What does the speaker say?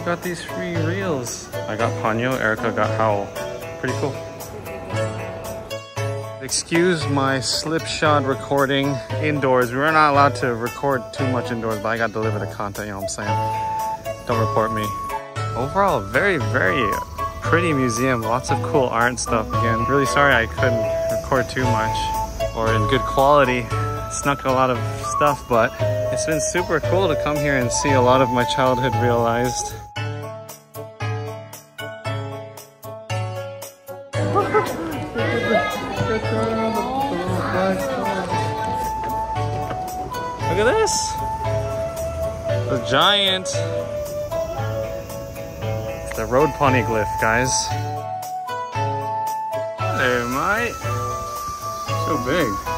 got these free reels. I got Ponyo, Erica got Howl. Pretty cool. Excuse my slipshod recording indoors. We were not allowed to record too much indoors, but I got to deliver the content, you know what I'm saying? Don't report me. Overall, very, very pretty museum. Lots of cool art and stuff. Again, really sorry I couldn't record too much or in good quality. Snuck a lot of stuff, but it's been super cool to come here and see a lot of my childhood realized. Look at this. The giant. It's the road poneglyph, guys. Hello, mate. So big.